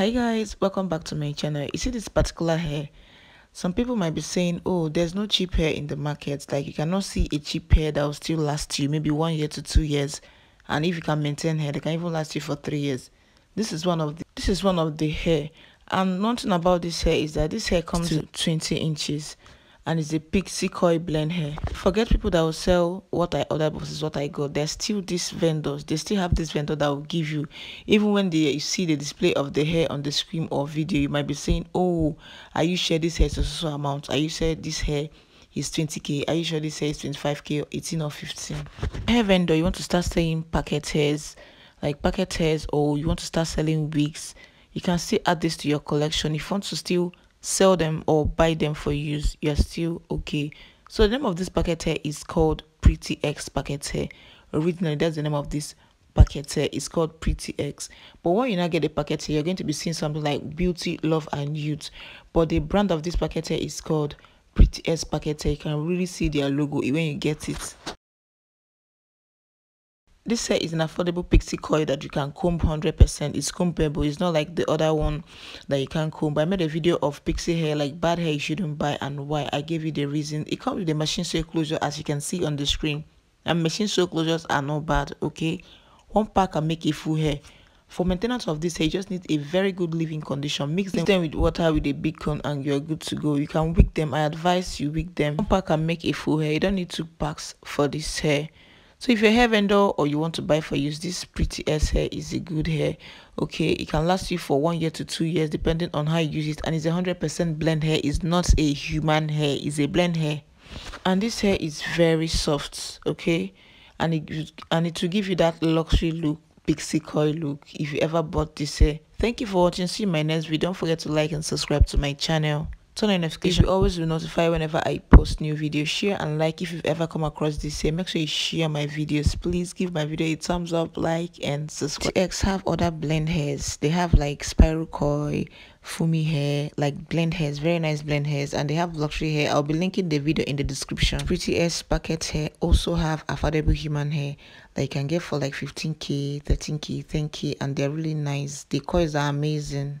hi guys welcome back to my channel. You see this particular hair? Some people might be saying oh there's no cheap hair in the market. Like you cannot see a cheap hair that will still last you maybe one year to two years. And if you can maintain hair they can even last you for three years. This is one of the this is one of the hair. And one thing about this hair is that this hair comes to 20 inches and it's a pixie coil blend hair forget people that will sell what i ordered versus what i got. There's still these vendors. They still have this vendor that will give you even when they you see the display of the hair on the screen or video you might be saying oh are you sure this hair is a so amount? Are you sure this hair is 20k are you sure this hair is 25k or 18 or 15 hair vendor you want to start selling packet hairs like packet hairs or you want to start selling wigs you can still add this to your collection. If you want to still sell them or buy them for use you're still okay. So the name of this packet hair is called pretty x packet hair. Originally that's the name of this packet hair. It's called pretty x. But when you now get a packet hair you're going to be seeing something like beauty love and youth. But the brand of this packet hair is called pretty x packet hair. You can really see their logo when you get it this hair is an affordable pixie coil that you can comb 100% it's combable it's not like the other one that you can't comb. But i made a video of pixie hair like bad hair you shouldn't buy and why. I gave you the reason. It comes with a machine sew closure as you can see on the screen. And machine sew closures are not bad okay? One pack can make a full hair. For maintenance of this hair you just need a very good living condition. Mix them, them with water with a big cone and you're good to go. You can wig them. I advise you wig them. One pack can make a full hair. You don't need two packs for this hair so if you're a hair vendor or you want to buy for use this pretty x hair is a good hair okay? It can last you for one year to two years depending on how you use it and it's a hundred percent blend hair. Is not a human hair it's a blend hair. And this hair is very soft okay? And it and it will give you that luxury look pixie coil look if you ever bought this hair. Thank you for watching. See you in my next video. Don't forget to like and subscribe to my channel turn on notification. you always be notified whenever i post new videos share and like if you've ever come across this here. Make sure you share my videos. Please give my video a thumbs up like and subscribe. X have other blend hairs. They have like spiral coil fumi hair like blend hairs very nice blend hairs and they have luxury hair. I'll be linking the video in the description. Pretty x packet hair. Also have affordable human hair that you can get for like 15k 13k 10k and they're really nice. The coils are amazing